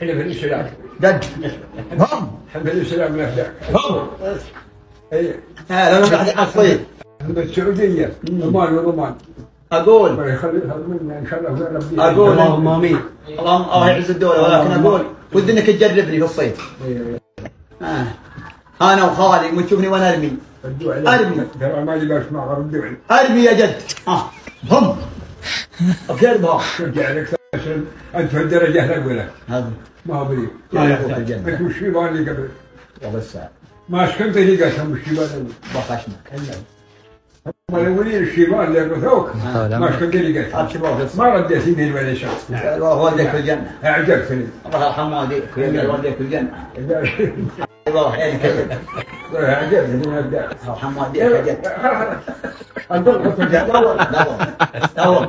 إحنا في ضمان وضمان أقول أقول اللهم امين اللهم الله يعز الدولة ولكن أقول ودي انك تجربني في الصيد آه. أنا وخالي وتشوفني وأنا ارمي. أرمي. ترى ما ردوا عليك ارمي يا جد ها هم ابشر أنت في الدرجة الاولى هذا. ما هو بريء ما يحتاج الجنه انت وش يبغى لي قبل؟ والله الساعة. ما سكنت لي قسم وش يبغى لي بخشمك هم الاولين الشيبان اللي رثوك ما سكنت لي قسم ما رديت يدي ولا شيء والديك في الجنه أعجبتني. الله يرحم والديك والديك في الجنه الله جد أعجبتني من الله يرحم والديك دور دور دور